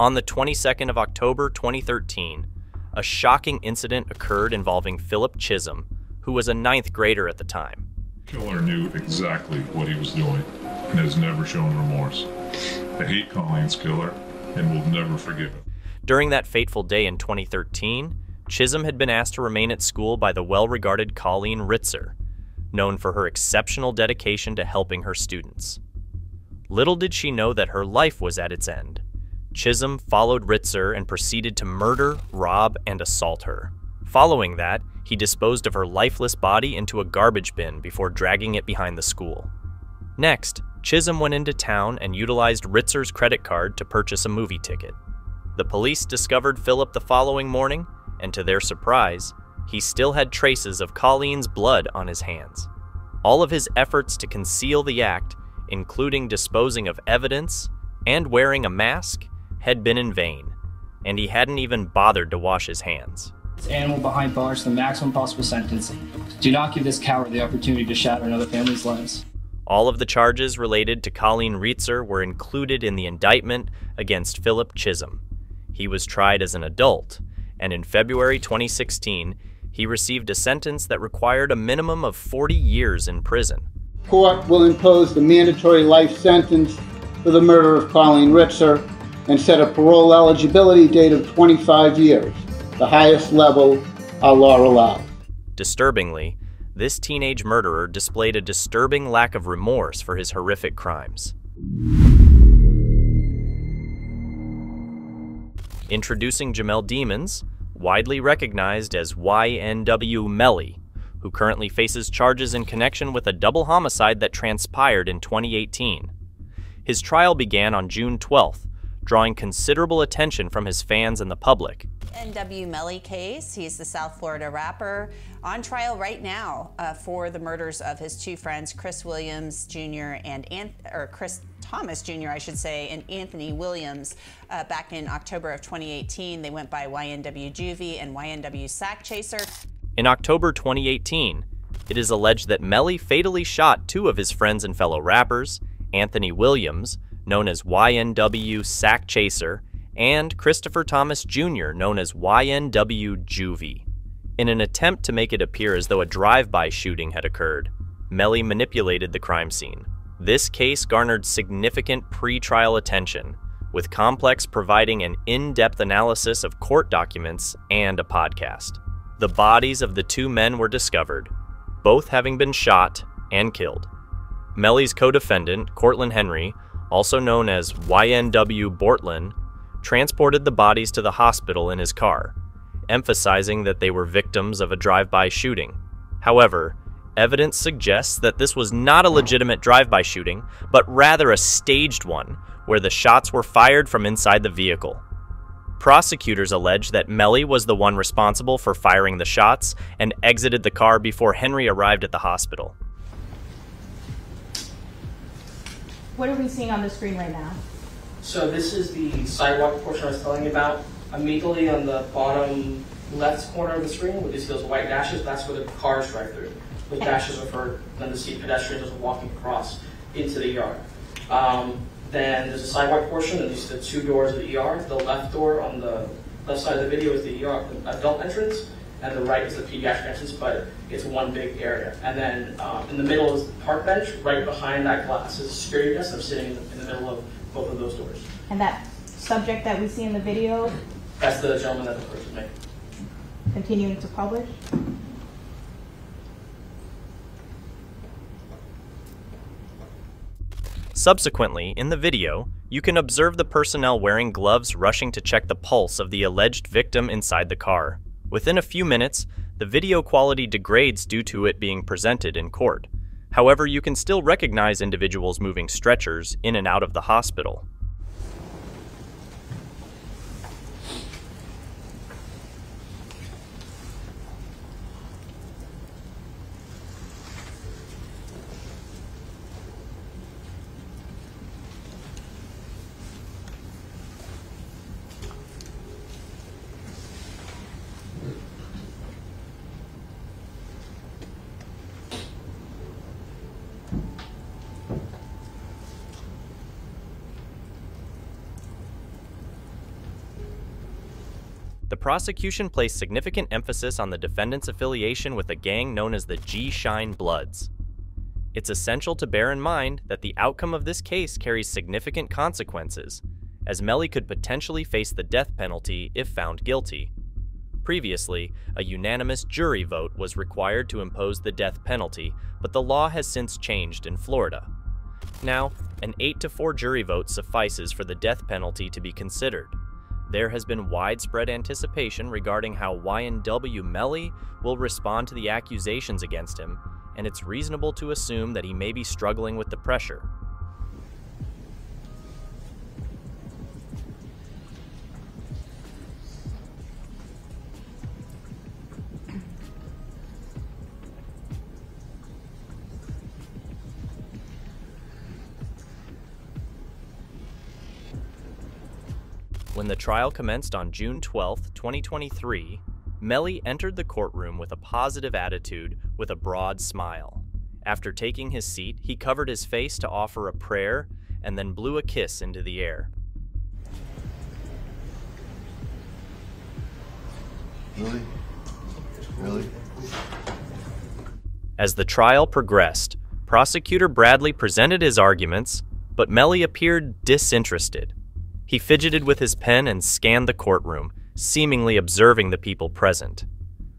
On the 22nd of October 2013, a shocking incident occurred involving Philip Chism, who was a ninth grader at the time. Killer knew exactly what he was doing and has never shown remorse. I hate Colleen's killer and will never forgive him. During that fateful day in 2013, Chism had been asked to remain at school by the well regarded Colleen Ritzer, known for her exceptional dedication to helping her students. Little did she know that her life was at its end. Chism followed Ritzer and proceeded to murder, rob, and assault her. Following that, he disposed of her lifeless body into a garbage bin before dragging it behind the school. Next, Chism went into town and utilized Ritzer's credit card to purchase a movie ticket. The police discovered Philip the following morning, and to their surprise, he still had traces of Colleen's blood on his hands. All of his efforts to conceal the act, including disposing of evidence and wearing a mask, had been in vain, and he hadn't even bothered to wash his hands. This animal behind bars the maximum possible sentence. Do not give this coward the opportunity to shatter another family's lives. All of the charges related to Colleen Ritzer were included in the indictment against Philip Chism. He was tried as an adult, and in February 2016, he received a sentence that required a minimum of 40 years in prison. Court will impose the mandatory life sentence for the murder of Colleen Ritzer and set a parole eligibility date of 25 years, the highest level our law allows. Disturbingly, this teenage murderer displayed a disturbing lack of remorse for his horrific crimes. Introducing Jamel Demons, widely recognized as YNW Melly, who currently faces charges in connection with a double homicide that transpired in 2018. His trial began on June 12th, drawing considerable attention from his fans and the public. NW Melly case. He's the South Florida rapper on trial right now uh, for the murders of his two friends, Chris Williams Jr. and or Chris Thomas Jr. I should say, and Anthony Williams. Uh, back in October of 2018, they went by YNW Juvie and YNW Sack Chaser. In October 2018, it is alleged that Melly fatally shot two of his friends and fellow rappers, Anthony Williams, known as YNW Sack Chaser, and Christopher Thomas Jr., known as YNW Juvie. In an attempt to make it appear as though a drive by shooting had occurred, Melly manipulated the crime scene. This case garnered significant pre trial attention, with Complex providing an in depth analysis of court documents and a podcast. The bodies of the two men were discovered, both having been shot and killed. Melly's co defendant, Cortlen Henry, also known as YNW Bortlen, transported the bodies to the hospital in his car, emphasizing that they were victims of a drive by shooting. However, evidence suggests that this was not a legitimate drive by shooting, but rather a staged one, where the shots were fired from inside the vehicle. Prosecutors allege that Melly was the one responsible for firing the shots and exited the car before Henry arrived at the hospital. What are we seeing on the screen right now? So this is the sidewalk portion I was telling you about. Immediately on the bottom left corner of the screen with these those white dashes, that's where the cars drive through. Those dashes are for them to see pedestrians just walking across into the yard. Um, then there's a sidewalk portion, and these are the two doors of the ER. The left door on the left side of the video is the ER the adult entrance, and the right is the pediatric entrance, but it's one big area. And then um, in the middle is the park bench. Right behind that glass is security desk. I'm sitting in the, in the middle of both of those doors. And that subject that we see in the video That's the gentleman that the person made. continuing to publish? Subsequently, in the video, you can observe the personnel wearing gloves rushing to check the pulse of the alleged victim inside the car. Within a few minutes, the video quality degrades due to it being presented in court. However, you can still recognize individuals moving stretchers in and out of the hospital. Prosecution placed significant emphasis on the defendant's affiliation with a gang known as the G Shine Bloods. It's essential to bear in mind that the outcome of this case carries significant consequences, as Melly could potentially face the death penalty if found guilty. Previously, a unanimous jury vote was required to impose the death penalty, but the law has since changed in Florida. Now, an 8 to 4 jury vote suffices for the death penalty to be considered. There has been widespread anticipation regarding how YNW Melly will respond to the accusations against him, and it's reasonable to assume that he may be struggling with the pressure. When the trial commenced on June 12, 2023, Melly entered the courtroom with a positive attitude with a broad smile. After taking his seat, he covered his face to offer a prayer and then blew a kiss into the air. Really? Really? As the trial progressed, prosecutor Bradley presented his arguments, but Melly appeared disinterested. He fidgeted with his pen and scanned the courtroom, seemingly observing the people present.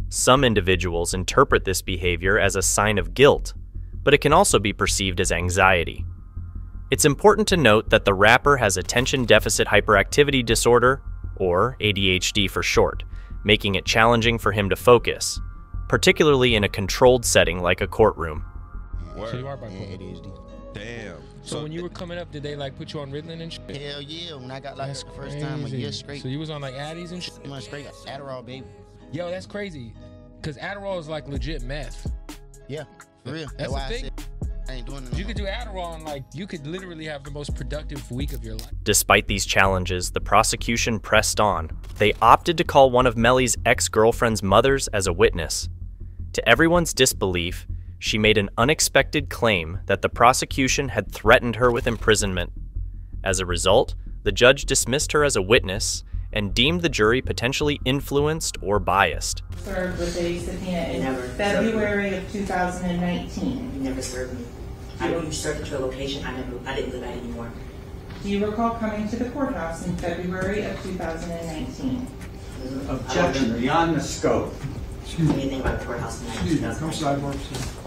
Some individuals interpret this behavior as a sign of guilt, but it can also be perceived as anxiety. It's important to note that the rapper has attention deficit hyperactivity disorder, or ADHD for short, making it challenging for him to focus, particularly in a controlled setting like a courtroom. So you are bipolar. ADHD. Damn. So, when you were coming up, did they like put you on Ritalin and shit? Hell yeah, when I got like That's the first time a year straight. So you was on like Addies and shit? a month straight, Adderall, baby. Yo, that's crazy. Cause Adderall is like legit meth. Yeah, for real. That's That's why the I thing. said I ain't doing it no You more. could do Adderall and like you could literally have the most productive week of your life. Despite these challenges, the prosecution pressed on. They opted to call one of Melly's ex girlfriend's mothers as a witness. To everyone's disbelief, she made an unexpected claim that the prosecution had threatened her with imprisonment. As a result, the judge dismissed her as a witness and deemed the jury potentially influenced or biased. Served with a subpoena in Never. February of 2019. You never served me. I know you served at your location. I never. I didn't live at anymore. Do you recall coming to the courthouse in February of 2019? Objection beyond the scope. Anything about the courthouse in 2019.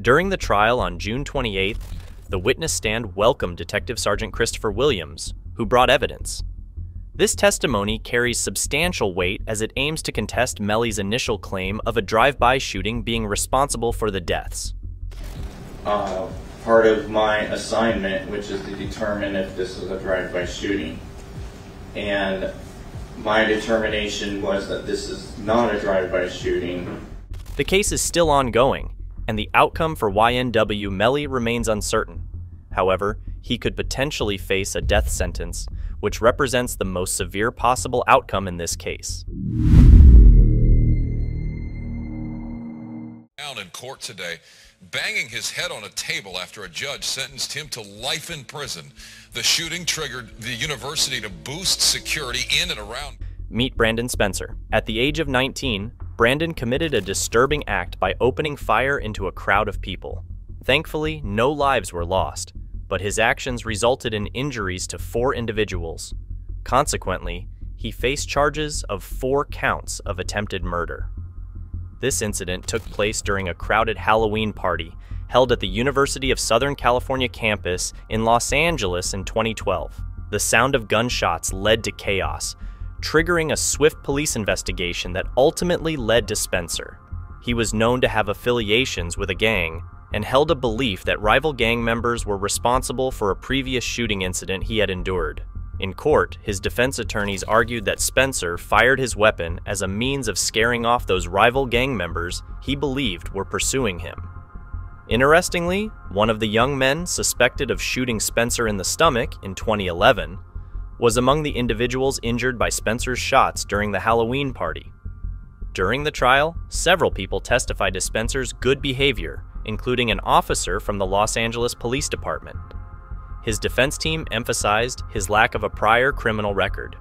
During the trial on June 28th, the witness stand welcomed Detective Sergeant Christopher Williams, who brought evidence. This testimony carries substantial weight as it aims to contest Melly's initial claim of a drive by shooting being responsible for the deaths. uh, part of my assignment, which is to determine if this is a drive-by shooting. And my determination was that this is not a drive-by shooting. The case is still ongoing, and the outcome for YNW Melly remains uncertain. However, he could potentially face a death sentence, which represents the most severe possible outcome in this case. Down in court today, banging his head on a table after a judge sentenced him to life in prison. The shooting triggered the university to boost security in and around. Meet Brandon Spencer. At the age of 19, Brandon committed a disturbing act by opening fire into a crowd of people. Thankfully, no lives were lost, but his actions resulted in injuries to four individuals. Consequently, he faced charges of four counts of attempted murder. This incident took place during a crowded Halloween party held at the University of Southern California campus in Los Angeles in 2012. The sound of gunshots led to chaos, triggering a swift police investigation that ultimately led to Spencer. He was known to have affiliations with a gang and held a belief that rival gang members were responsible for a previous shooting incident he had endured. In court, his defense attorneys argued that Spencer fired his weapon as a means of scaring off those rival gang members he believed were pursuing him. Interestingly, one of the young men suspected of shooting Spencer in the stomach in 2011 was among the individuals injured by Spencer's shots during the Halloween party. During the trial, several people testified to Spencer's good behavior, including an officer from the Los Angeles Police Department. His defense team emphasized his lack of a prior criminal record.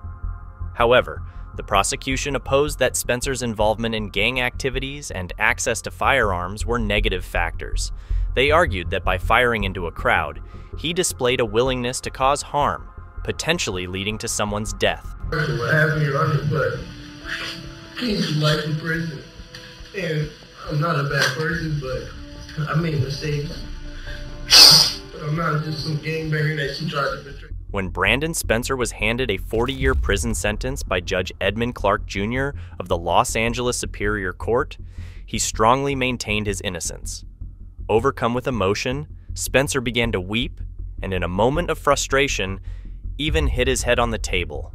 However, The prosecution opposed that Spencer's involvement in gang activities and access to firearms were negative factors. They argued that by firing into a crowd, he displayed a willingness to cause harm, potentially leading to someone's death. What happened, Your Honor, but came to life in prison. And I'm not a bad person, but I made mistakes. But I'm not just some gangbanger that she tried to betray. When Brandon Spencer was handed a 40 year prison sentence by Judge Edmund Clark Jr. of the Los Angeles Superior Court, he strongly maintained his innocence. Overcome with emotion, Spencer began to weep and, in a moment of frustration, even hit his head on the table.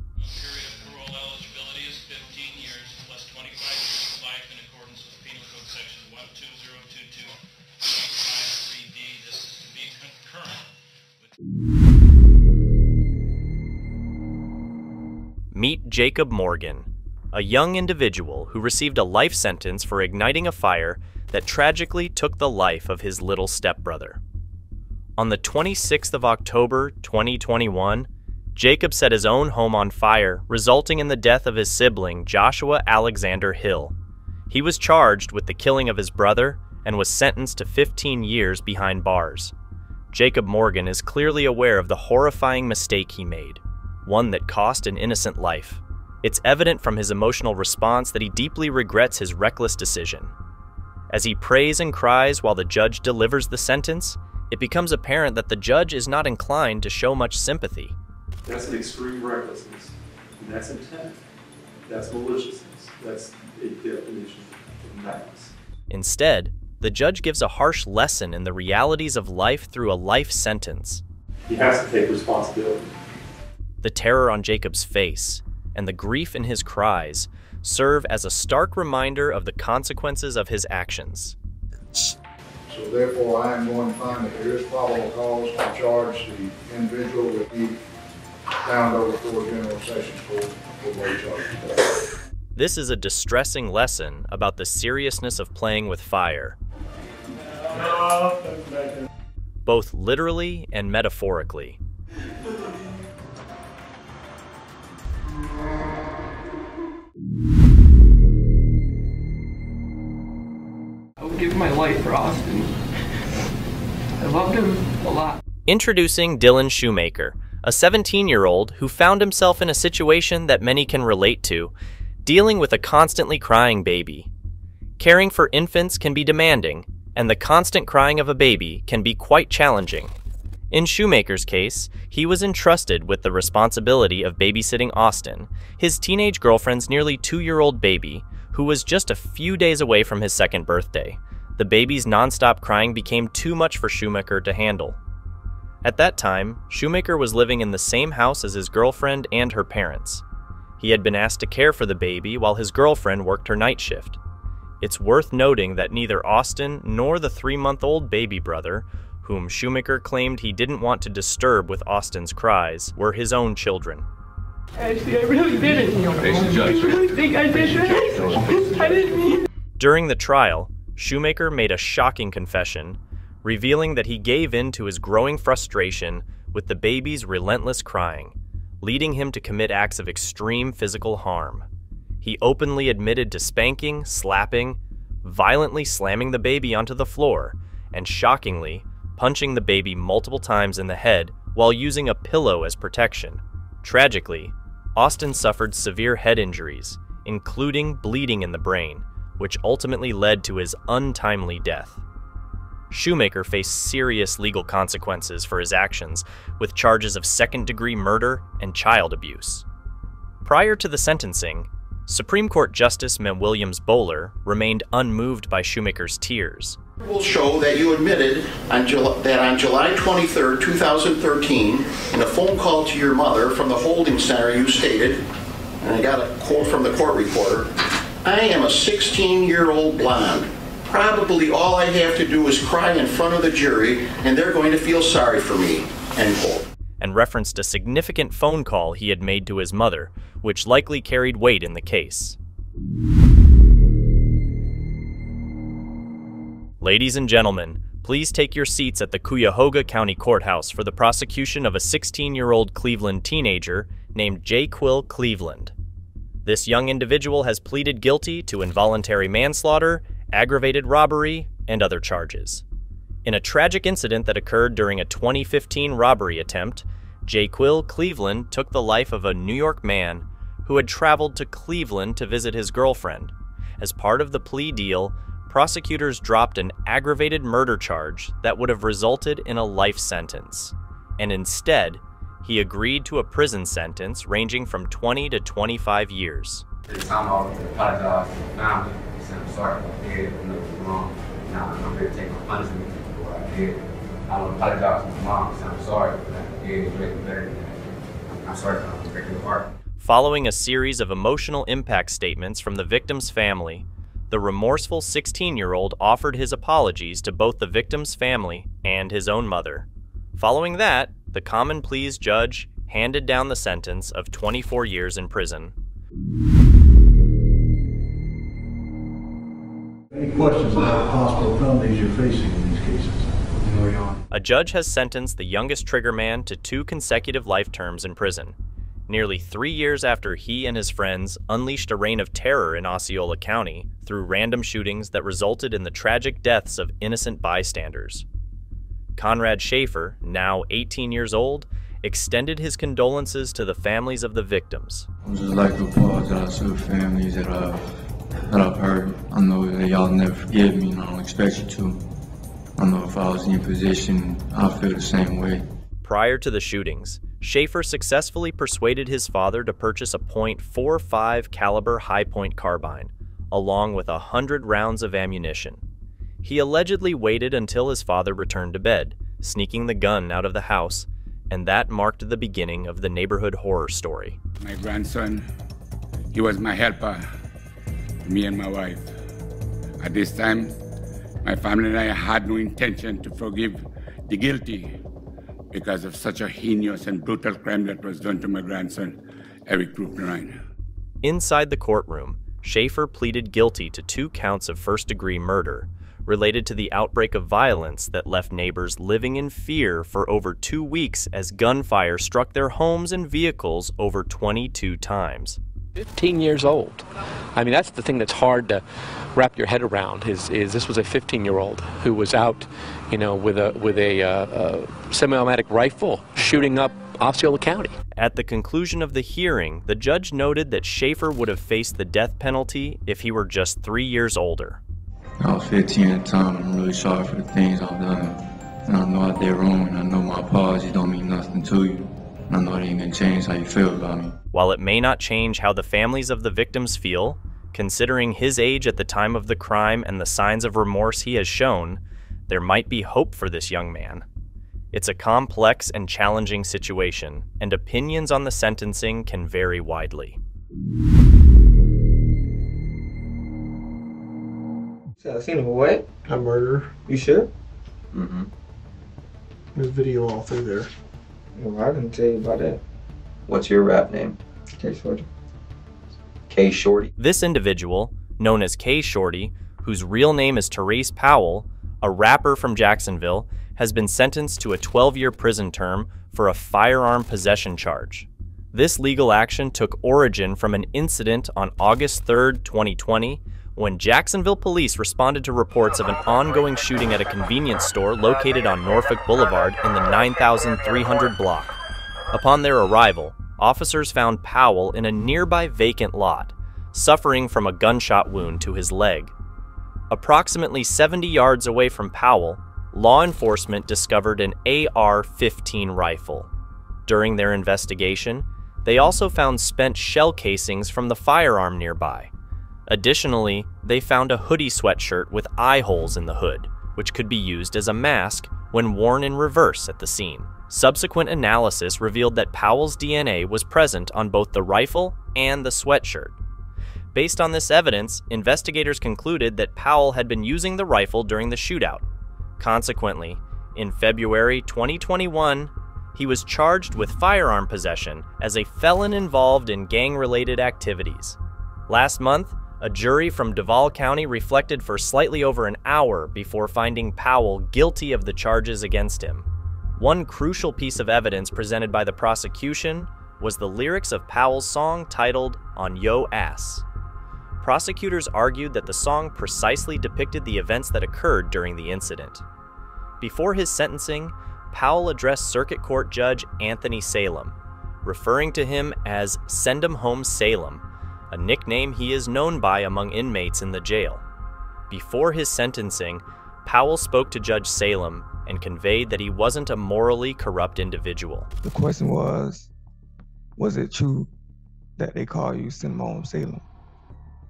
Meet Jacob Morgan, a young individual who received a life sentence for igniting a fire that tragically took the life of his little stepbrother. On the 26th of October 2021, Jacob set his own home on fire, resulting in the death of his sibling, Joshua Alexander Hill. He was charged with the killing of his brother and was sentenced to 15 years behind bars. Jacob Morgan is clearly aware of the horrifying mistake he made one that cost an innocent life. It's evident from his emotional response that he deeply regrets his reckless decision. As he prays and cries while the judge delivers the sentence, it becomes apparent that the judge is not inclined to show much sympathy. That's an extreme recklessness. And that's intent. That's maliciousness. That's a definition of malice. Instead, the judge gives a harsh lesson in the realities of life through a life sentence. He has to take responsibility. The terror on Jacob's face and the grief in his cries serve as a stark reminder of the consequences of his actions. So therefore, I am going to find that there is probable cause to charge the individual with the bound over for General Sessions Court for late charges. This is a distressing lesson about the seriousness of playing with fire, both literally and metaphorically. I would give my life for Austin. I loved him a lot. Introducing Dylan Shoemaker, a 17 year old who found himself in a situation that many can relate to, dealing with a constantly crying baby. Caring for infants can be demanding, and the constant crying of a baby can be quite challenging. In Shoemaker's case, he was entrusted with the responsibility of babysitting Austin, his teenage girlfriend's nearly two year old baby, who was just a few days away from his second birthday. The baby's nonstop crying became too much for Shoemaker to handle. At that time, Shoemaker was living in the same house as his girlfriend and her parents. He had been asked to care for the baby while his girlfriend worked her night shift. It's worth noting that neither Austin nor the three month old baby brother, whom Shoemaker claimed he didn't want to disturb with Austin's cries, were his own children. Actually, I really didn't. I really think I did that. I didn't mean During the trial, Shoemaker made a shocking confession, revealing that he gave in to his growing frustration with the baby's relentless crying, leading him to commit acts of extreme physical harm. He openly admitted to spanking, slapping, violently slamming the baby onto the floor, and shockingly, punching the baby multiple times in the head while using a pillow as protection. Tragically, Austin suffered severe head injuries, including bleeding in the brain, which ultimately led to his untimely death. Shoemaker faced serious legal consequences for his actions, with charges of second degree murder and child abuse. Prior to the sentencing, Supreme Court Justice Mem Williams Boller remained unmoved by Shoemaker's tears. will show that you admitted on that on July 23, 2013, in a phone call to your mother from the holding center, you stated, and I got a quote from the court reporter, I am a 16 year old blonde. Probably all I have to do is cry in front of the jury, and they're going to feel sorry for me. End quote. and referenced a significant phone call he had made to his mother, which likely carried weight in the case. Ladies and gentlemen, please take your seats at the Cuyahoga County Courthouse for the prosecution of a 16 year old Cleveland teenager named. Quill Cleveland. This young individual has pleaded guilty to involuntary manslaughter, aggravated robbery, and other charges. In a tragic incident that occurred during a 2015 robbery attempt, Jaquil Cleveland took the life of a New York man who had traveled to Cleveland to visit his girlfriend. As part of the plea deal, prosecutors dropped an aggravated murder charge that would have resulted in a life sentence. And instead, he agreed to a prison sentence ranging from 20 to 25 years. Every time apologize to family, I'm sorry if I did, I know it was wrong. Now I'm here to take my punishment for what I did. I apologize to my mom, I'm sorry. I did, better than that. I'm sorry breaking. Following a series of emotional impact statements from the victim's family, the remorseful 16 year old offered his apologies to both the victim's family and his own mother. Following that, the common pleas judge handed down the sentence of 24 years in prison. Any questions about the possible penalties you're facing in these cases? No, Your Honor. A judge has sentenced the youngest trigger man to two consecutive life terms in prison. Nearly three years after he and his friends unleashed a reign of terror in Osceola County through random shootings that resulted in the tragic deaths of innocent bystanders. Conrad Schaefer, now 18 years old, extended his condolences to the families of the victims. I would just like to apologize to the families that, uh, that I've heard. I know that y'all never forgive me, and I don't expect you to. I know if I was in your position, I'd feel the same way. Prior to the shootings, Schaefer successfully persuaded his father to purchase a .45 caliber Hi-Point carbine, along with a hundred rounds of ammunition. He allegedly waited until his father returned to bed, sneaking the gun out of the house, and that marked the beginning of the neighborhood horror story. My grandson, he was my helper, me and my wife. At this time, my family and I had no intention to forgive the guilty because of such a heinous and brutal crime that was done to my grandson, Eric Krupnerine. Inside the courtroom, Schaefer pleaded guilty to two counts of first degree murder related to the outbreak of violence that left neighbors living in fear for over two weeks as gunfire struck their homes and vehicles over 22 times. 15 years old. I mean, that's the thing that's hard to wrap your head around. Is is this was a 15-year-old who was out, you know, with a with a, uh, a semi-automatic rifle shooting up Osceola County. At the conclusion of the hearing, the judge noted that Schaefer would have faced the death penalty if he were just three years older. I was 15 at the time. I'm really sorry for the things I've done. And I know I did wrong, and I know my apologies don't mean nothing to you. I know it ain't gonna change how you feel about me. While it may not change how the families of the victims feel, considering his age at the time of the crime and the signs of remorse he has shown, there might be hope for this young man. It's a complex and challenging situation, and opinions on the sentencing can vary widely. So I seen a what? A murder. You sure? Mm-hmm. There's video all through there. Well, I didn't tell you about that. What's your rap name? K Shorty. K Shorty. This individual, known as K Shorty, whose real name is Therese Powell, a rapper from Jacksonville, has been sentenced to a 12 year prison term for a firearm possession charge. This legal action took origin from an incident on August 3, 2020, when Jacksonville police responded to reports of an ongoing shooting at a convenience store located on Norfolk Boulevard in the 9300 block. Upon their arrival, officers found Powell in a nearby vacant lot, suffering from a gunshot wound to his leg. Approximately 70 yards away from Powell, law enforcement discovered an AR 15 rifle. During their investigation, they also found spent shell casings from the firearm nearby. Additionally, they found a hoodie sweatshirt with eye holes in the hood, which could be used as a mask when worn in reverse at the scene. Subsequent analysis revealed that Powell's DNA was present on both the rifle and the sweatshirt. Based on this evidence, investigators concluded that Powell had been using the rifle during the shootout. Consequently, in February 2021, he was charged with firearm possession as a felon involved in gang related activities. Last month, a jury from Duval County reflected for slightly over an hour before finding Powell guilty of the charges against him. One crucial piece of evidence presented by the prosecution was the lyrics of Powell's song titled On Yo Ass. Prosecutors argued that the song precisely depicted the events that occurred during the incident. Before his sentencing, Powell addressed Circuit Court Judge Anthony Salem, referring to him as Send 'em Home Salem, a nickname he is known by among inmates in the jail. Before his sentencing, Powell spoke to Judge Salem and conveyed that he wasn't a morally corrupt individual. The question was, was it true that they call you Send 'em Home Salem?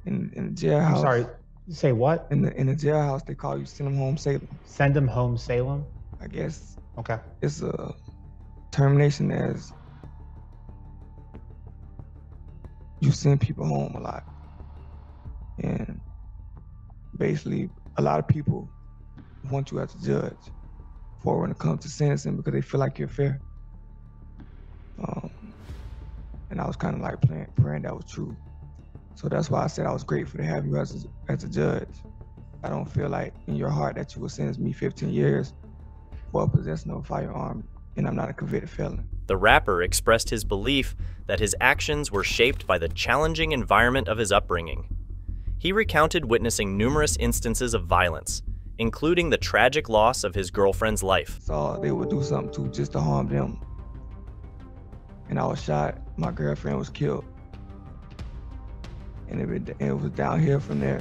In, in the jailhouse. I'm sorry, say what? In the in the jailhouse, they call you Send 'em Home Salem. Send Send 'em home Salem? I guess Okay. it's a termination as you send people home a lot. And basically, a lot of people want you as a judge for when it comes to sentencing because they feel like you're fair. Um, and I was kind of like praying, that was true. So that's why I said I was grateful to have you as a, as a judge. I don't feel like in your heart that you will sentence me 15 years for possessing a firearm, and I'm not a convicted felon. The rapper expressed his belief that his actions were shaped by the challenging environment of his upbringing. He recounted witnessing numerous instances of violence, including the tragic loss of his girlfriend's life. Saw they would do something to just to harm them. And I was shot. My girlfriend was killed. And it, was- it was downhill from there.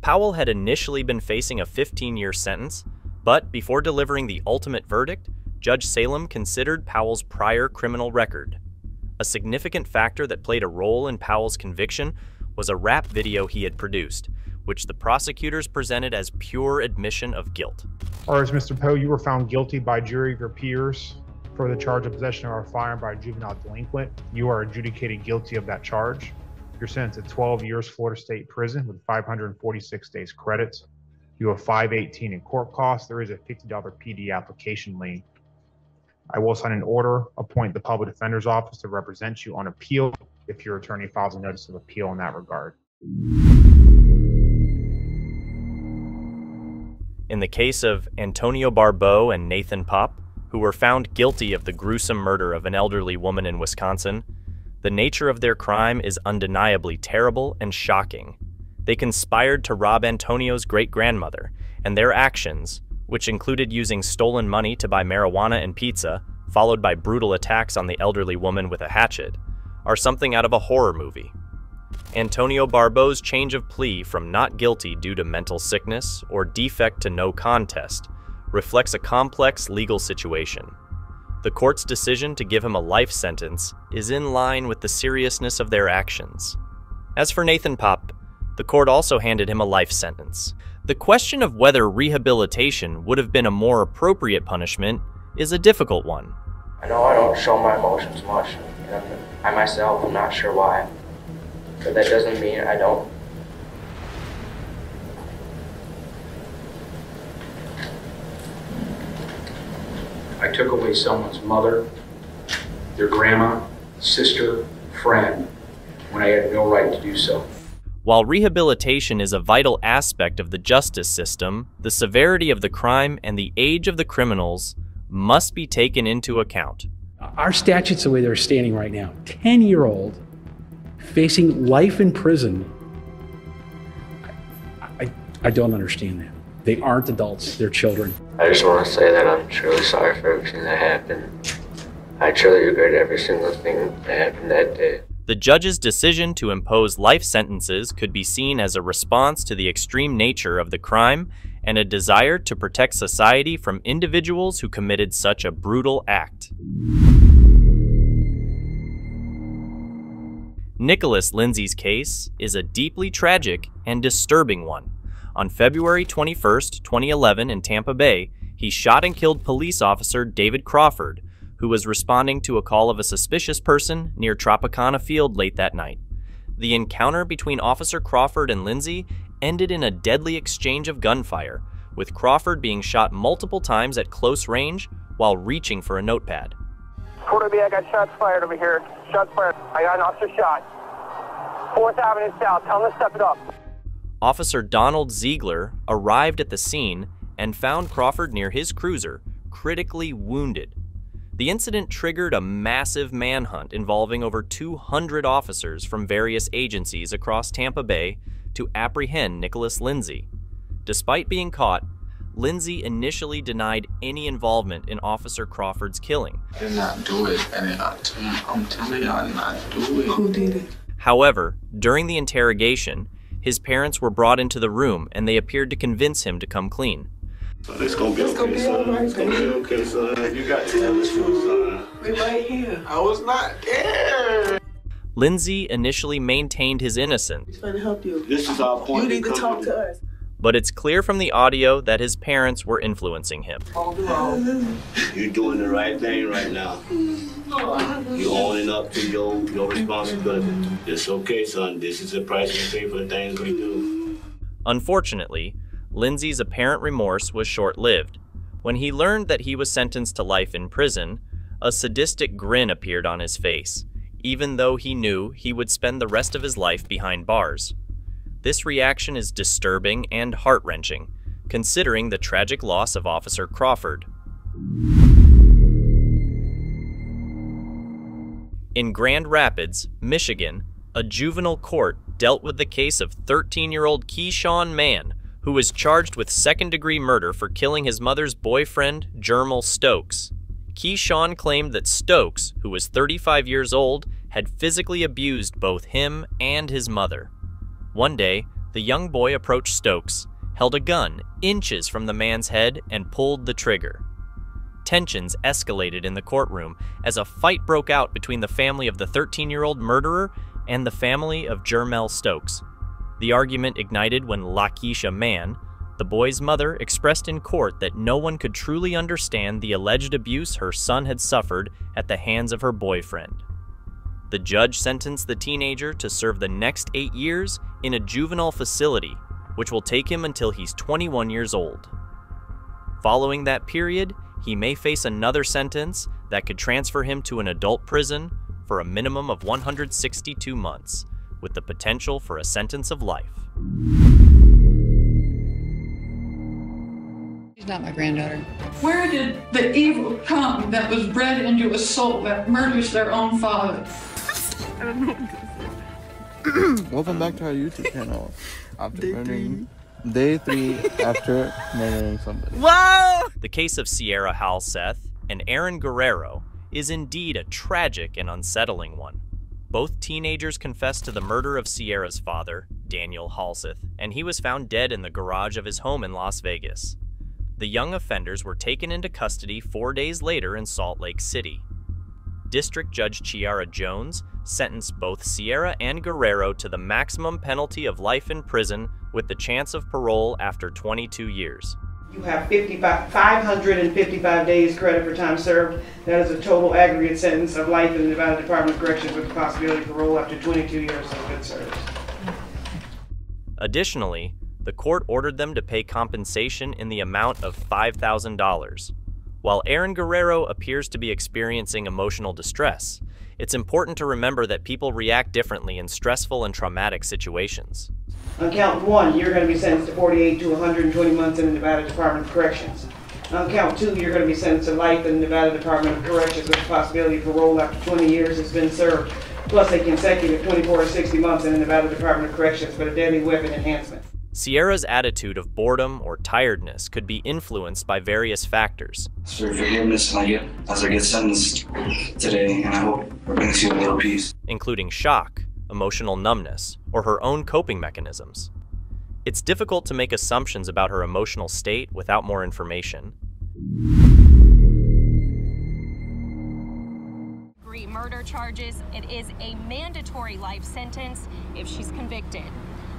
Powell had initially been facing a 15 year sentence, but before delivering the ultimate verdict, Judge Salem considered Powell's prior criminal record. A significant factor that played a role in Powell's conviction was a rap video he had produced, which the prosecutors presented as pure admission of guilt. Or as Mr. Poe, you were found guilty by jury of your peers for the charge of possession of a firearm by a juvenile delinquent. You are adjudicated guilty of that charge. You're sentenced to 12 years Florida State prison with 546 days credits. You have 518 in court costs. There is a $50 PD application lien. I will sign an order, appoint the public defender's office to represent you on appeal if your attorney files a notice of appeal in that regard. In the case of Antonio Barbeau and Nathan Paape, who were found guilty of the gruesome murder of an elderly woman in Wisconsin, the nature of their crime is undeniably terrible and shocking. They conspired to rob Antonio's great grandmother, and their actions, which included using stolen money to buy marijuana and pizza, followed by brutal attacks on the elderly woman with a hatchet, are something out of a horror movie. Antonio Barbeau's change of plea from not guilty due to mental sickness or defect to no contest reflects a complex legal situation. The court's decision to give him a life sentence is in line with the seriousness of their actions. As for Nathan Paape, the court also handed him a life sentence. The question of whether rehabilitation would have been a more appropriate punishment is a difficult one. I know I don't show my emotions much, I myself am not sure why. But that doesn't mean I don't. I took away someone's mother, their grandma, sister, friend, when I had no right to do so. While rehabilitation is a vital aspect of the justice system, the severity of the crime and the age of the criminals must be taken into account. Our statutes, the way they're standing right now, 10 year old facing life in prison, I, I, I don't understand that. They aren't adults, they're children. I just want to say that I'm truly sorry for everything that happened. I truly regret every single thing that happened that day. The judge's decision to impose life sentences could be seen as a response to the extreme nature of the crime and a desire to protect society from individuals who committed such a brutal act. Nicholas Lindsey's case is a deeply tragic and disturbing one. On February 21, 2011, in Tampa Bay, he shot and killed police officer David Crawford, who was responding to a call of a suspicious person near Tropicana Field late that night. The encounter between Officer Crawford and Lindsey ended in a deadly exchange of gunfire, with Crawford being shot multiple times at close range while reaching for a notepad. Quarter B, I got shots fired over here. Shots fired. I got an officer shot. 4th Avenue South. Tell him to step it up. Officer Donald Ziegler arrived at the scene and found Crawford near his cruiser, critically wounded. The incident triggered a massive manhunt involving over 200 officers from various agencies across Tampa Bay to apprehend Nicholas Lindsey. Despite being caught, Lindsey initially denied any involvement in Officer Crawford's killing. I did not do it, and I, I'm telling you, I did not do it. Who did it? However, during the interrogation, his parents were brought into the room and they appeared to convince him to come clean. It's gonna be okay, son. It's gonna be okay, son. You got to tell the truth, son. We right here. I was not there. Lindsey initially maintained his innocence, Trying to help you. This is our point. You need to talk to us. but it's clear from the audio that his parents were influencing him. You're doing the right thing right now. You're owning up to your, your responsibility. It's okay, son. This is the price we pay for the things we do. Unfortunately, Lindsey's apparent remorse was short lived. When he learned that he was sentenced to life in prison, a sadistic grin appeared on his face, even though he knew he would spend the rest of his life behind bars. This reaction is disturbing and heart wrenching, considering the tragic loss of Officer Crawford. In Grand Rapids, Michigan, a juvenile court dealt with the case of 13 year old Keyshawn Mann, who was charged with second degree murder for killing his mother's boyfriend, Jermel Stokes. Keyshawn claimed that Stokes, who was 35 years old, had physically abused both him and his mother. One day, the young boy approached Stokes, held a gun inches from the man's head, and pulled the trigger. Tensions escalated in the courtroom as a fight broke out between the family of the 13 year old murderer and the family of Jermel Stokes. The argument ignited when Lakeisha Mann, the boy's mother, expressed in court that no one could truly understand the alleged abuse her son had suffered at the hands of her boyfriend. The judge sentenced the teenager to serve the next eight years in a juvenile facility, which will take him until he's 21 years old. Following that period, he may face another sentence that could transfer him to an adult prison for a minimum of 162 months, with the potential for a sentence of life. She's not my granddaughter. Where did the evil come that was bred into a soul that murders their own father? I don't know. Welcome back to our YouTube channel. After murdering day three after murdering somebody. Whoa! The case of Sierra Halseth and Aaron Guerrero is indeed a tragic and unsettling one. Both teenagers confessed to the murder of Sierra's father, Daniel Halseth, and he was found dead in the garage of his home in Las Vegas. The young offenders were taken into custody four days later in Salt Lake City. District Judge Chiara Jones sentenced both Sierra and Guerrero to the maximum penalty of life in prison with the chance of parole after 22 years. You have 55 555 days credit for time served. That is a total aggregate sentence of life in the Nevada Department of Corrections with the possibility of parole after 22 years of good service. Additionally, the court ordered them to pay compensation in the amount of $5,000. While Aaron Guerrero appears to be experiencing emotional distress, it's important to remember that people react differently in stressful and traumatic situations. On count one, you're going to be sentenced to 48 to 120 months in the Nevada Department of Corrections. On count two, you're going to be sentenced to life in the Nevada Department of Corrections with the possibility of parole after 20 years has been served, plus a consecutive 24 to 60 months in the Nevada Department of Corrections for a deadly weapon enhancement. Sierra's attitude of boredom or tiredness could be influenced by various factors. for forgiveness and I get as I get sentenced today, and I hope it brings you a little peace. including shock, emotional numbness, or her own coping mechanisms. It's difficult to make assumptions about her emotional state without more information. degree murder charges. It is a mandatory life sentence if she's convicted.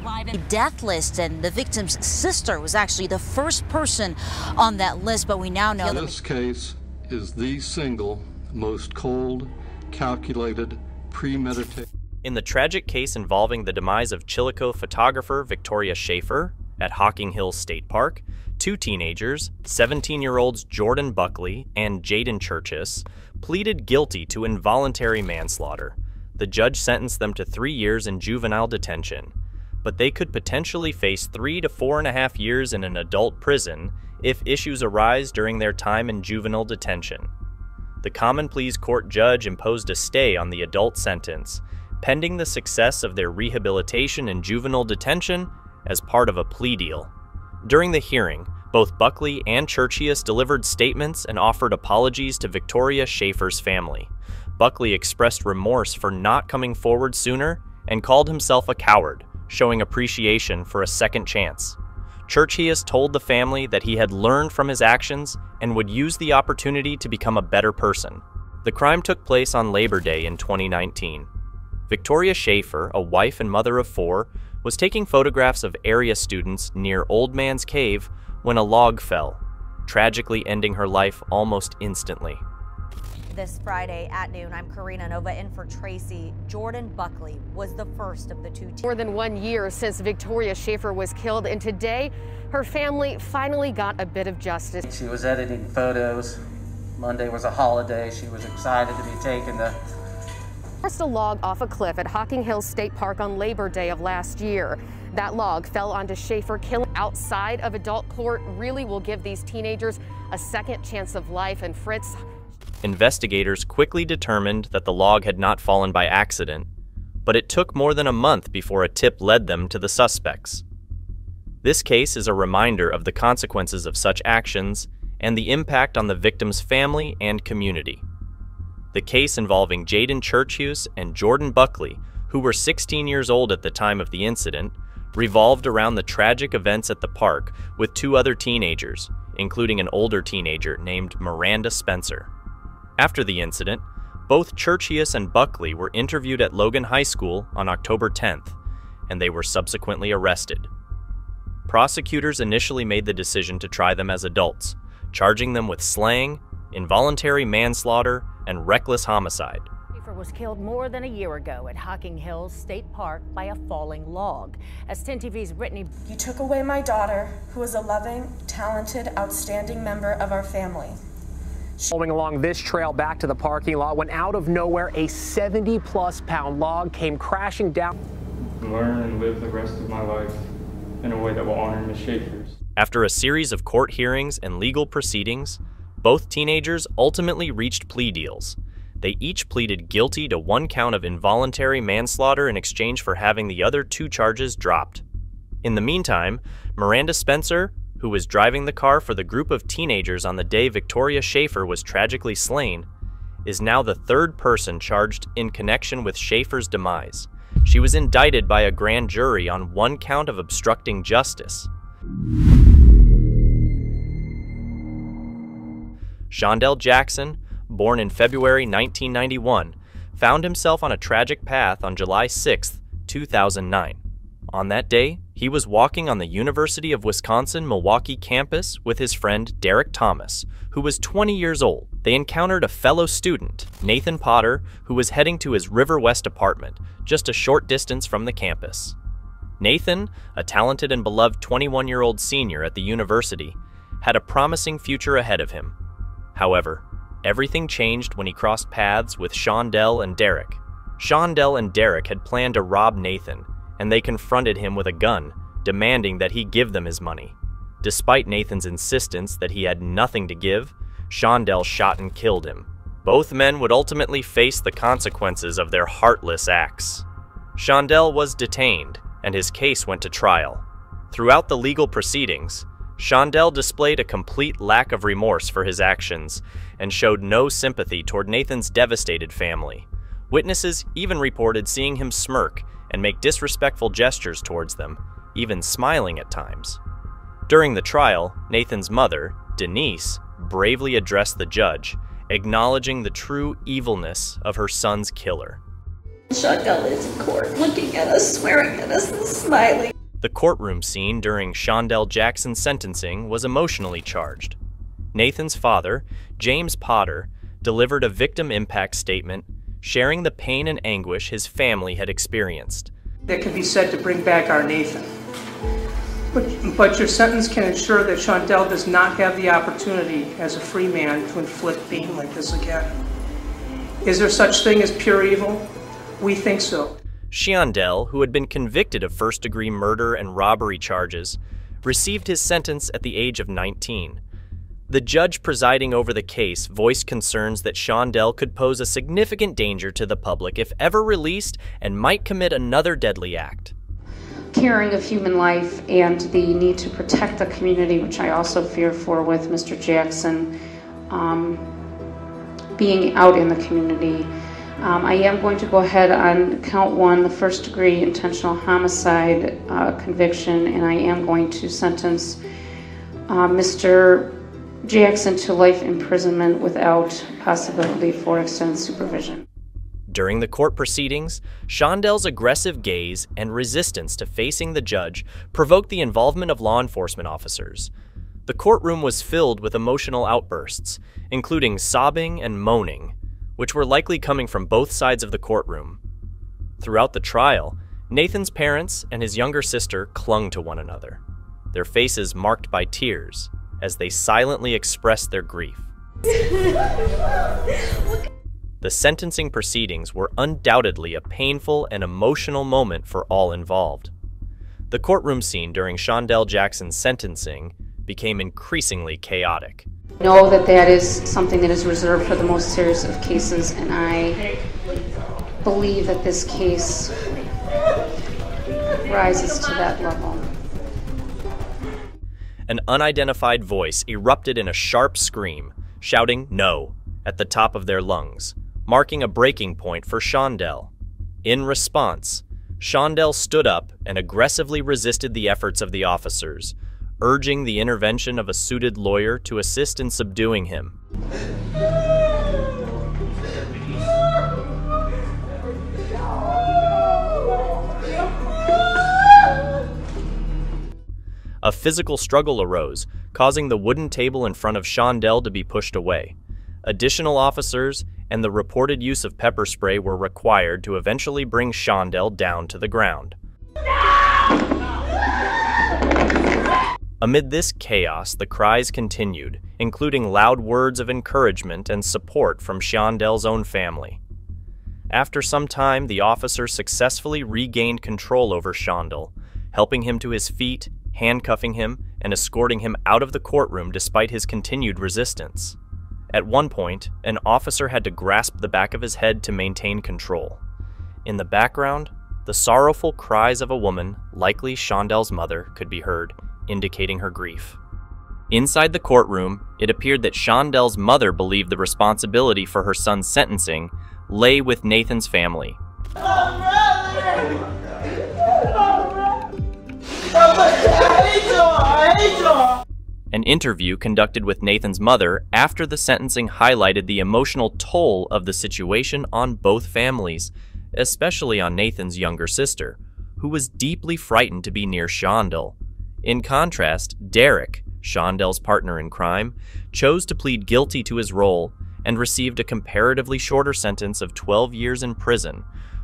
Live in death list, and the victim's sister was actually the first person on that list, but we now know that This case is the single most cold, calculated, premeditated. In the tragic case involving the demise of Chillicothe photographer Victoria Schafer at Hocking Hills State Park, two teenagers, 17 year olds Jordan Buckley and Jaden Churchheus, pleaded guilty to involuntary manslaughter. The judge sentenced them to three years in juvenile detention, but they could potentially face three to four and a half years in an adult prison if issues arise during their time in juvenile detention. the Common Pleas Court judge imposed a stay on the adult sentence, pending the success of their rehabilitation in juvenile detention as part of a plea deal. During the hearing, both Buckley and Churchheus delivered statements and offered apologies to Victoria Schafer's family. Buckley expressed remorse for not coming forward sooner and called himself a coward, showing appreciation for a second chance. Churchheus told the family that he had learned from his actions and would use the opportunity to become a better person. The crime took place on Labor Day in 2019. Victoria Schafer, a wife and mother of four, was taking photographs of area students near Old Man's Cave when a log fell, tragically ending her life almost instantly. This Friday at noon, I'm Karina Nova in for Tracy. Jordan Buckley was the first of the two. More than one year since Victoria Schafer was killed, and today her family finally got a bit of justice. She was editing photos. Monday was a holiday. She was excited to be taken to Forced a log off a cliff at Hocking Hills State Park on Labor Day of last year. That log fell onto Schafer, killing outside of adult court. Really will give these teenagers a second chance of life. And Fritz. Investigators quickly determined that the log had not fallen by accident, but it took more than a month before a tip led them to the suspects. This case is a reminder of the consequences of such actions and the impact on the victim's family and community. The case involving Jaden Churchheus and Jordan Buckley, who were 16 years old at the time of the incident, revolved around the tragic events at the park with two other teenagers, including an older teenager named Miranda Spencer. After the incident, both Churchheus and Buckley were interviewed at Logan High School on October 10th, and they were subsequently arrested. Prosecutors initially made the decision to try them as adults, charging them with slaying, involuntary manslaughter, and reckless homicide. Schafer was killed more than a year ago at Hocking Hills State Park by a falling log. As 10 TV's Brittany. You took away my daughter, who is a loving, talented, outstanding member of our family. Following along this trail back to the parking lot, when out of nowhere, a 70 plus pound log came crashing down. Learn and live the rest of my life in a way that will honor Ms. Schafer's. After a series of court hearings and legal proceedings, both teenagers ultimately reached plea deals. They each pleaded guilty to one count of involuntary manslaughter in exchange for having the other two charges dropped. In the meantime, Miranda Spencer, who was driving the car for the group of teenagers on the day Victoria Schafer was tragically slain, is now the third person charged in connection with Schafer's demise. She was indicted by a grand jury on one count of obstructing justice. Shondell Jackson, born in February 1991, found himself on a tragic path on July 6, 2009. On that day, he was walking on the University of Wisconsin Milwaukee campus with his friend Derek Thomas, who was 20 years old. They encountered a fellow student, Nathan Potter, who was heading to his River West apartment, just a short distance from the campus. Nathan, a talented and beloved 21 year old senior at the university, had a promising future ahead of him. However, everything changed when he crossed paths with Shondell and Derek. Shondell and Derek had planned to rob Nathan, and they confronted him with a gun, demanding that he give them his money. Despite Nathan's insistence that he had nothing to give, Shondell shot and killed him. Both men would ultimately face the consequences of their heartless acts. Shondell was detained, and his case went to trial. Throughout the legal proceedings, Shondell displayed a complete lack of remorse for his actions and showed no sympathy toward Nathan's devastated family. Witnesses even reported seeing him smirk and make disrespectful gestures towards them, even smiling at times. During the trial, Nathan's mother, Denise, bravely addressed the judge, acknowledging the true evilness of her son's killer. Shondell is in court, looking at us, swearing at us, and smiling. The courtroom scene during Shondell Jackson's sentencing was emotionally charged. Nathan's father, James Potter, delivered a victim impact statement sharing the pain and anguish his family had experienced. That can be said to bring back our Nathan. But, but your sentence can ensure that Shondell does not have the opportunity as a free man to inflict pain like this again. Is there such thing as pure evil? We think so. Shondell, who had been convicted of first degree murder and robbery charges, received his sentence at the age of 19. The judge presiding over the case voiced concerns that Shondell could pose a significant danger to the public if ever released and might commit another deadly act. Caring of human life and the need to protect the community, which I also fear for with Mr. Jackson um, being out in the community. Um, I am going to go ahead on count one, the first degree intentional homicide uh, conviction, and I am going to sentence uh, Mr. Jackson to life imprisonment without possibility for extended supervision. During the court proceedings, Shondell's aggressive gaze and resistance to facing the judge provoked the involvement of law enforcement officers. The courtroom was filled with emotional outbursts, including sobbing and moaning, which were likely coming from both sides of the courtroom. Throughout the trial, Nathan's parents and his younger sister clung to one another, their faces marked by tears as they silently expressed their grief. The sentencing proceedings were undoubtedly a painful and emotional moment for all involved. The courtroom scene during Shondell Jackson's sentencing became increasingly chaotic. Know that that is something that is reserved for the most serious of cases, and I believe that this case rises to that level. An unidentified voice erupted in a sharp scream, shouting no at the top of their lungs, marking a breaking point for Shondell. In response, Shondell stood up and aggressively resisted the efforts of the officers, urging the intervention of a suited lawyer to assist in subduing him. A physical struggle arose, causing the wooden table in front of Shondell to be pushed away. Additional officers and the reported use of pepper spray were required to eventually bring Shondell down to the ground. Amid this chaos, the cries continued, including loud words of encouragement and support from Shondell's own family. After some time, the officer successfully regained control over Shondell, helping him to his feet, handcuffing him, and escorting him out of the courtroom despite his continued resistance. At one point, an officer had to grasp the back of his head to maintain control. In the background, the sorrowful cries of a woman, likely Shondell's mother, could be heard, indicating her grief. Inside the courtroom, it appeared that Shondell's mother believed the responsibility for her son's sentencing lay with Nathan's family. An interview conducted with Nathan's mother after the sentencing highlighted the emotional toll of the situation on both families, especially on Nathan's younger sister, who was deeply frightened to be near Shondell. In contrast, Derek, Shondell's partner in crime, chose to plead guilty to his role and received a comparatively shorter sentence of 12 years in prison,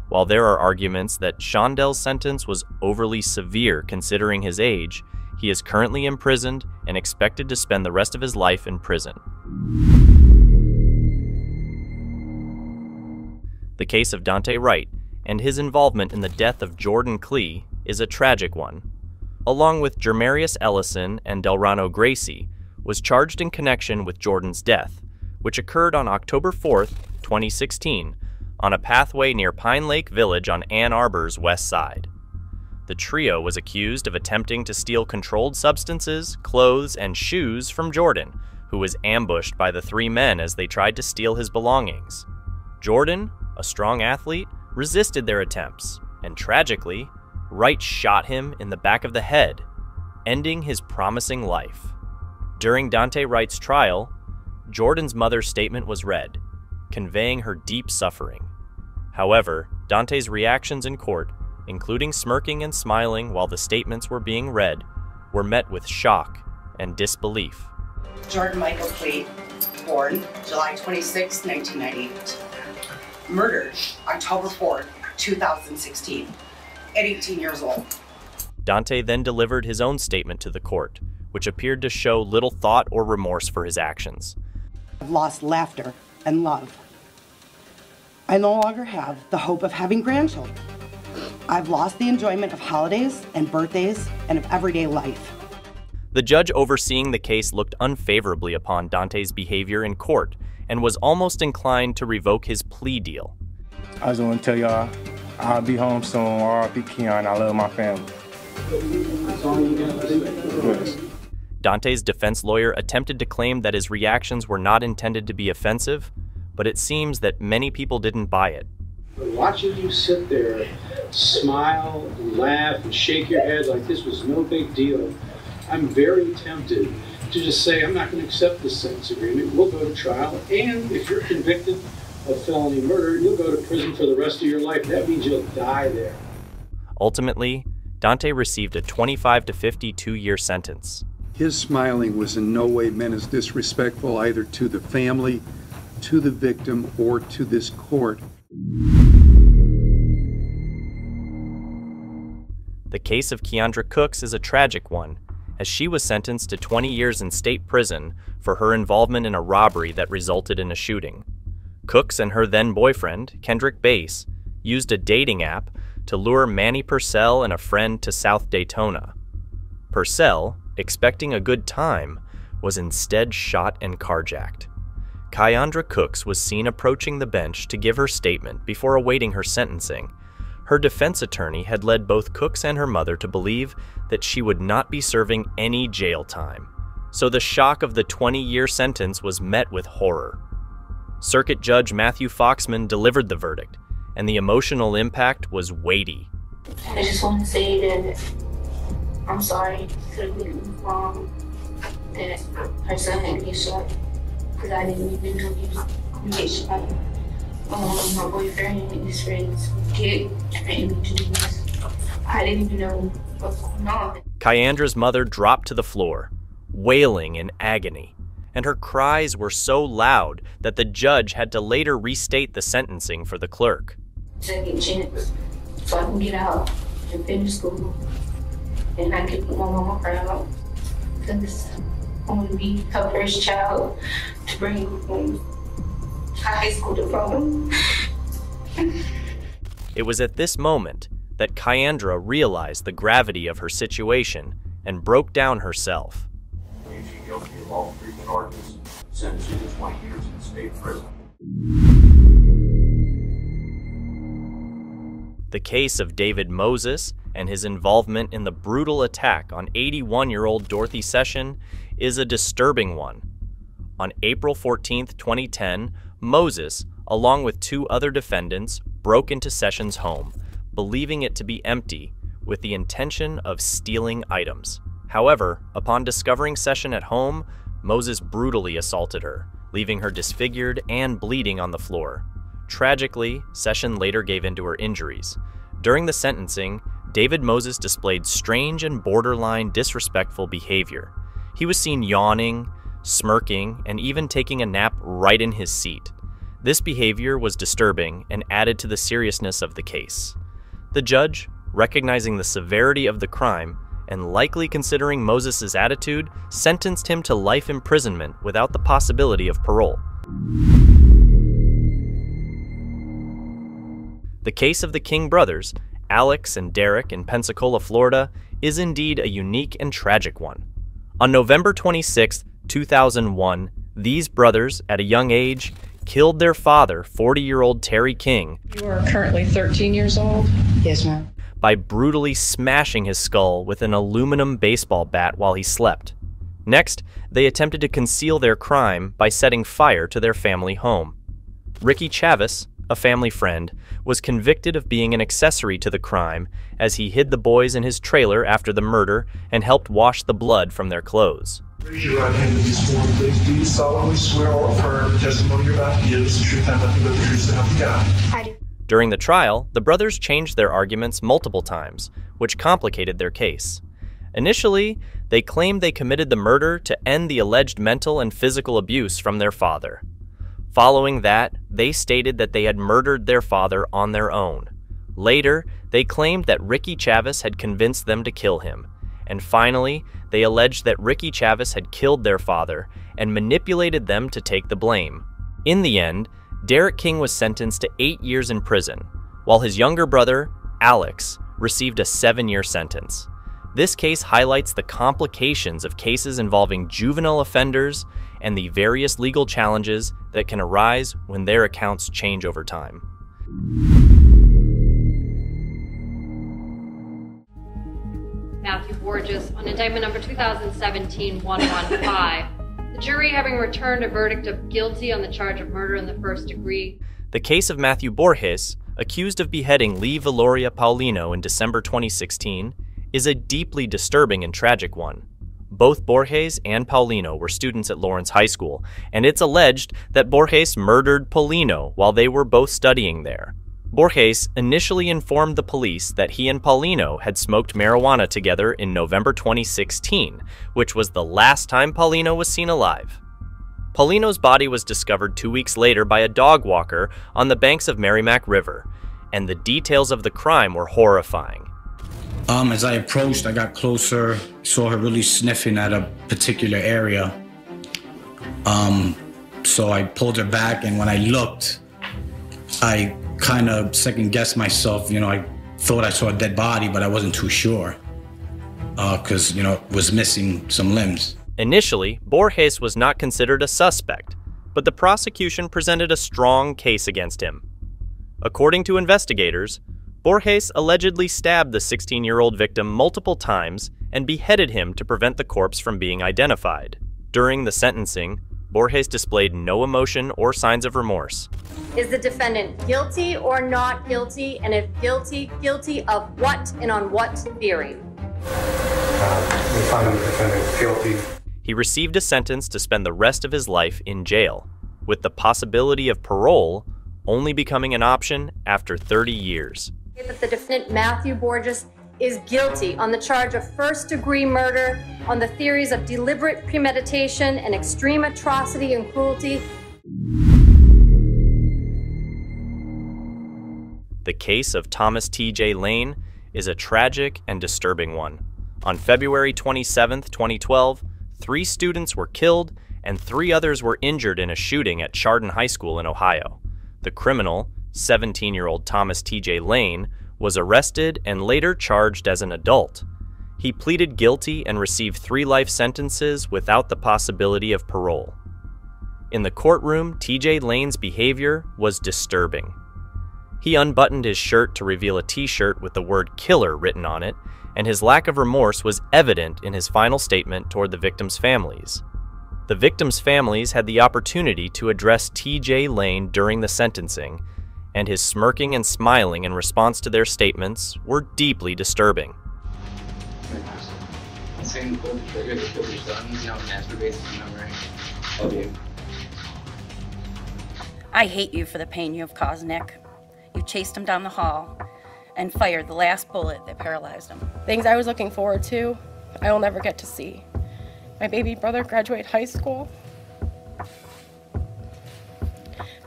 while there are arguments that Shondell's sentence was overly severe considering his age, he is currently imprisoned and expected to spend the rest of his life in prison. The case of Dante Wright and his involvement in the death of Jordan Klee is a tragic one. Along with Jermarius Ellison and Delrano Gracie, was charged in connection with Jordan's death, which occurred on October 4, 2016, on a pathway near Pine Lake Village on Ann Arbor's west side. The trio was accused of attempting to steal controlled substances, clothes, and shoes from Jordan, who was ambushed by the three men as they tried to steal his belongings. Jordan, a strong athlete, resisted their attempts, and tragically, Wright shot him in the back of the head, ending his promising life. During Dante Wright's trial, Jordan's mother's statement was read, conveying her deep suffering. However, Dante's reactions in court including smirking and smiling while the statements were being read, were met with shock and disbelief. Jordan Michael Klee, born July 26, 1998. Murdered October 4, 2016, at 18 years old. Dante then delivered his own statement to the court, which appeared to show little thought or remorse for his actions. I've lost laughter and love. I no longer have the hope of having grandchildren. I've lost the enjoyment of holidays and birthdays and of everyday life. The judge overseeing the case looked unfavorably upon Dante's behavior in court and was almost inclined to revoke his plea deal. I just want to tell y'all, I'll be home soon. R.I.P. Keon. I love my family. Yes. Dante's defense lawyer attempted to claim that his reactions were not intended to be offensive, but it seems that many people didn't buy it. Watching you sit there, smile, and laugh, and shake your head like this was no big deal, I'm very tempted to just say, I'm not going to accept this sentence agreement. We'll go to trial, and if you're convicted of felony murder, you'll go to prison for the rest of your life. That means you'll die there. Ultimately, Dante received a 25 to 52 year sentence. His smiling was in no way meant as disrespectful either to the family, to the victim, or to this court. The case of Keandra Cooks is a tragic one, as she was sentenced to 20 years in state prison for her involvement in a robbery that resulted in a shooting. Cooks and her then boyfriend, Kendrick Bass, used a dating app to lure Manny Purcell and a friend to South Daytona. Purcell, expecting a good time, was instead shot and carjacked. Kyandra Cooks was seen approaching the bench to give her statement before awaiting her sentencing. Her defense attorney had led both Cooks and her mother to believe that she would not be serving any jail time, so the shock of the 20 year sentence was met with horror. Circuit Judge Matthew Foxman delivered the verdict, and the emotional impact was weighty. I just want to say that I'm sorry to the mom that her son had because I didn't even know he was going to get shot. Um, my boyfriend and his friends get me to do this. I didn't even know what's going on. Kyandra's mother dropped to the floor, wailing in agony, and her cries were so loud that the judge had to later restate the sentencing for the clerk. Second chance so I can get out and finish school and I can put my mama proud because I want to her first child to bring home a high school diploma. It was at this moment that Kyandra realized the gravity of her situation and broke down herself. She guilty of all three charges, sentenced to 20 years in state prison. The case of David Moses and his involvement in the brutal attack on 81 year old Dorothy Session is a disturbing one. On April 14, 2010, Moses, along with two other defendants, broke into Session's home, believing it to be empty, with the intention of stealing items. However, upon discovering Session at home, Moses brutally assaulted her, leaving her disfigured and bleeding on the floor. Tragically, Session later gave in to her injuries. During the sentencing, David Moses displayed strange and borderline disrespectful behavior. He was seen yawning, smirking, and even taking a nap right in his seat. This behavior was disturbing and added to the seriousness of the case. The judge, recognizing the severity of the crime and likely considering Moses' attitude, sentenced him to life imprisonment without the possibility of parole. The case of the King brothers, Alex and Derek in Pensacola, Florida, is indeed a unique and tragic one. On November 26, 2001, these brothers, at a young age, killed their father, 40 year old Terry King. You are currently 13 years old? Yes, ma'am. By brutally smashing his skull with an aluminum baseball bat while he slept. Next, they attempted to conceal their crime by setting fire to their family home. Ricky Chavis, a family friend, was convicted of being an accessory to the crime as he hid the boys in his trailer after the murder and helped wash the blood from their clothes. Raise your right hand in this form, please. Do you solemnly swear or affirm the testimony you're about to give is the truth and nothing but the truth to help you God? I do. During the trial, the brothers changed their arguments multiple times, which complicated their case. Initially, they claimed they committed the murder to end the alleged mental and physical abuse from their father. Following that, they stated that they had murdered their father on their own. Later, they claimed that Ricky Chavis had convinced them to kill him. And finally, they alleged that Ricky Chavis had killed their father and manipulated them to take the blame. In the end, Derek King was sentenced to eight years in prison, while his younger brother, Alex, received a seven year sentence. This case highlights the complications of cases involving juvenile offenders and the various legal challenges that can arise when their accounts change over time. Matthew Borges on indictment number 2017-115. The jury having returned a verdict of guilty on the charge of murder in the first degree. The case of Matthew Borges, accused of beheading Lee Viloria Paulino in December 2016, is a deeply disturbing and tragic one. Both Borges and Paulino were students at Lawrence High School, and it's alleged that Borges murdered Paulino while they were both studying there. Borges initially informed the police that he and Paulino had smoked marijuana together in November 2016, which was the last time Paulino was seen alive. Paulino's body was discovered two weeks later by a dog walker on the banks of Merrimack River, and the details of the crime were horrifying. Um, as I approached, I got closer, saw her really sniffing at a particular area. Um, so I pulled her back, and when I looked, I kind of second guessed myself. You know, I thought I saw a dead body, but I wasn't too sure because, uh, you know, it was missing some limbs. Initially, Borges was not considered a suspect, but the prosecution presented a strong case against him. According to investigators, Borges allegedly stabbed the 16 year old victim multiple times and beheaded him to prevent the corpse from being identified. During the sentencing, Borges displayed no emotion or signs of remorse. Is the defendant guilty or not guilty? And if guilty, guilty of what and on what theory? Uh, we find the defendant guilty. He received a sentence to spend the rest of his life in jail, with the possibility of parole only becoming an option after 30 years. That the defendant Matthew Borges is guilty on the charge of first degree murder on the theories of deliberate premeditation and extreme atrocity and cruelty. The case of Thomas T.J. Lane is a tragic and disturbing one. On February 27, 2012, three students were killed and three others were injured in a shooting at Chardon High School in Ohio. The criminal, 17 year old Thomas T.J. Lane, was arrested and later charged as an adult. He pleaded guilty and received three life sentences without the possibility of parole. In the courtroom, TJ Lane's behavior was disturbing. He unbuttoned his shirt to reveal a t shirt with the word killer written on it, and his lack of remorse was evident in his final statement toward the victims' families. The victims' families had the opportunity to address TJ Lane during the sentencing, and his smirking and smiling in response to their statements were deeply disturbing. Same pull the trigger that killed your son, you know, masturbates in memory of you. I hate you for the pain you have caused, Nick. You chased him down the hall and fired the last bullet that paralyzed him. Things I was looking forward to, I will never get to see. My baby brother graduate high school,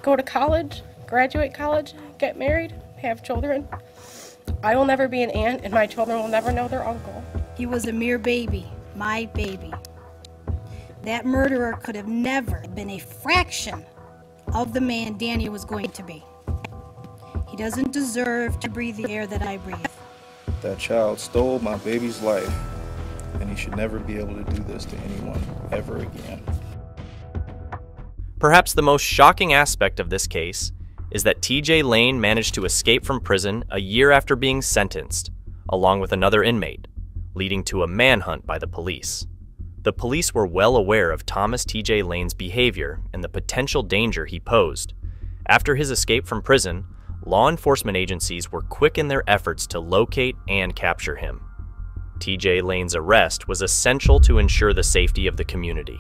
go to college, graduate college, get married, have children. I will never be an aunt, and my children will never know their uncle. He was a mere baby, my baby. That murderer could have never been a fraction of the man Danny was going to be. He doesn't deserve to breathe the air that I breathe. That child stole my baby's life, and he should never be able to do this to anyone ever again. Perhaps the most shocking aspect of this case is that TJ Lane managed to escape from prison a year after being sentenced, along with another inmate, leading to a manhunt by the police. The police were well aware of Thomas TJ Lane's behavior and the potential danger he posed. After his escape from prison, law enforcement agencies were quick in their efforts to locate and capture him. TJ Lane's arrest was essential to ensure the safety of the community.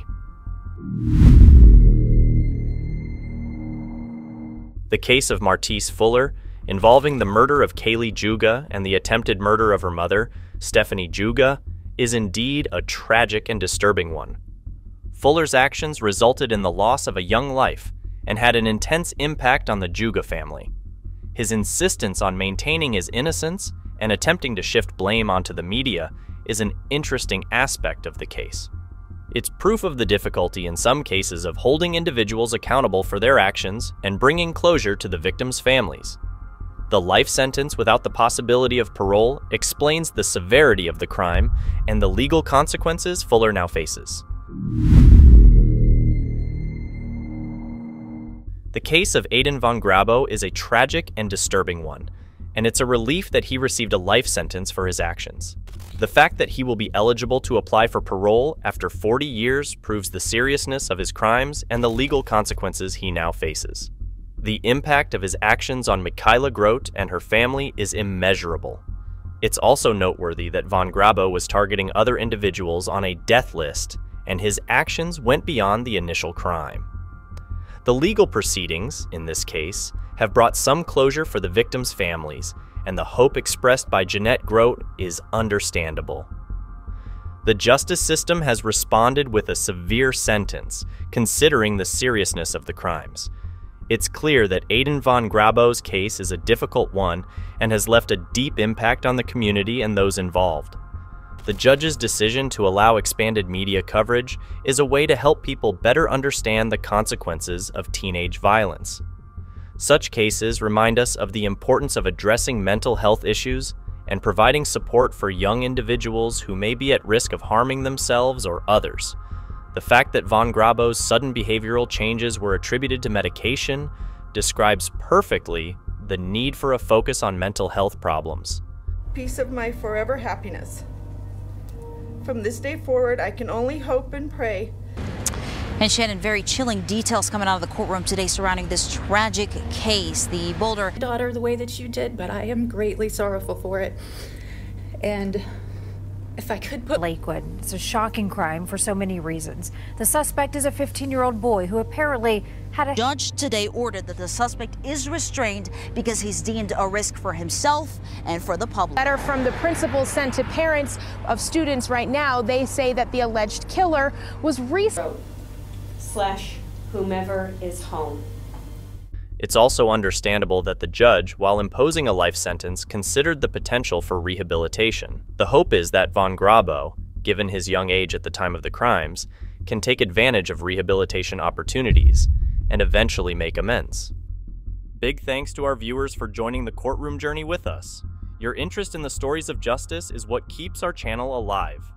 The case of Martise Fuller, involving the murder of Kaylee Juga and the attempted murder of her mother, Stephanie Juga, is indeed a tragic and disturbing one. Fuller's actions resulted in the loss of a young life and had an intense impact on the Juga family. His insistence on maintaining his innocence and attempting to shift blame onto the media is an interesting aspect of the case. It's proof of the difficulty in some cases of holding individuals accountable for their actions and bringing closure to the victims' families. The life sentence without the possibility of parole explains the severity of the crime and the legal consequences Fuller now faces. The case of Aidan von Grabo is a tragic and disturbing one, and it's a relief that he received a life sentence for his actions. The fact that he will be eligible to apply for parole after 40 years proves the seriousness of his crimes and the legal consequences he now faces. The impact of his actions on Michaela Grote and her family is immeasurable. It's also noteworthy that von Grabo was targeting other individuals on a death list, and his actions went beyond the initial crime. The legal proceedings, in this case, have brought some closure for the victims' families, and the hope expressed by Jeanette Grote is understandable. The justice system has responded with a severe sentence, considering the seriousness of the crimes. It's clear that Aiden von Grabo's case is a difficult one and has left a deep impact on the community and those involved. The judge's decision to allow expanded media coverage is a way to help people better understand the consequences of teenage violence. Such cases remind us of the importance of addressing mental health issues and providing support for young individuals who may be at risk of harming themselves or others. The fact that von Grabo's sudden behavioral changes were attributed to medication describes perfectly the need for a focus on mental health problems. Piece of my forever happiness. From this day forward, I can only hope and pray. And Shannon, very chilling details coming out of the courtroom today surrounding this tragic case. The Boulder daughter the way that you did, but I am greatly sorrowful for it. And if I could put Lakewood. It's a shocking crime for so many reasons. The suspect is a 15 year old boy who apparently had a judge today ordered that the suspect is restrained because he's deemed a risk for himself and for the public. Letter from the principal sent to parents of students right now. They say that the alleged killer was recently slash whomever is home. It's also understandable that the judge, while imposing a life sentence, considered the potential for rehabilitation. The hope is that von Grabo, given his young age at the time of the crimes, can take advantage of rehabilitation opportunities and eventually make amends. Big thanks to our viewers for joining the courtroom journey with us. Your interest in the stories of justice is what keeps our channel alive.